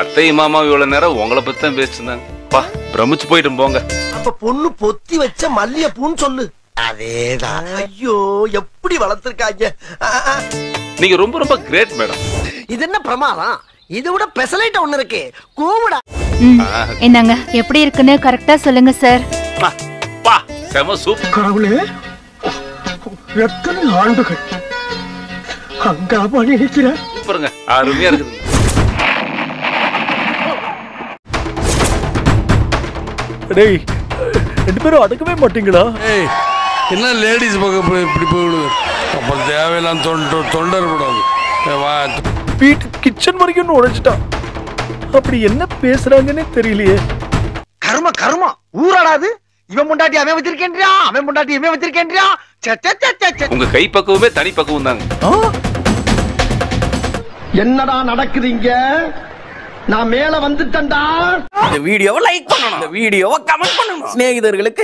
அத்தை மாமா இவ்வளவு நேரம் உங்களை பத்தி தான் பேசிட்டு பா பிரமிச்சு போயிட்டு போங்க. அப்ப பொண்ணு பொத்தி வச்ச மல்லிய பூன்னு சொல்லு. அதேதான். ஐயோ எப்படி வளர்த்திருக்காங்க. நீங்க ரொம்ப ரொம்ப கிரேட் மேடம் இது என்ன பிரமாதம்? இது விட பெசலைட் ஒண்ணு இருக்கு. கூவிடா ம். என்னங்க எப்படி இருக்குன்னு கரெக்டா சொல்லுங்க சார் பா செம சூப்பர் கடவுளே எத்தனை ஆண்டுகள்? அங்காமா நினைக்கிறேன் சூப்பருங்க அருமையா இருக்குது. டேய் ரெண்டு பேரும் அடக்கவே மாட்டீங்களா? ஏய் என்ன லேடிஸ் பக்கம் இப்படி போயிடுது? அப்புறம் தேவையில்லாம் தொண்டை தொண்டர் கூடாது வீட்டு கிச்சன் வரைக்கும் நுழைச்சிட்டான் அப்படி என்ன பேசுறாங்கன்னே தெரியலையே. கர்ம கர்மம் ஊராடாது இவன் முண்டாட்டி அவன் வச்சிருக்கேன்றியா? அவன் முண்டாட்டி இவன் வச்சிருக்கேன்றியா? சே, சே, சே, சே, சே. உங்க கை பக்குவமே தனி பக்குவம் தாங்க. என்னடா நடக்குதுங்க நான் மேல வந்துட்டேன்டா. இந்த வீடியோவை லைக் பண்ணணும். இந்த வீடியோவை கமெண்ட் பண்ணணும். சிநேகிதர்களுக்கு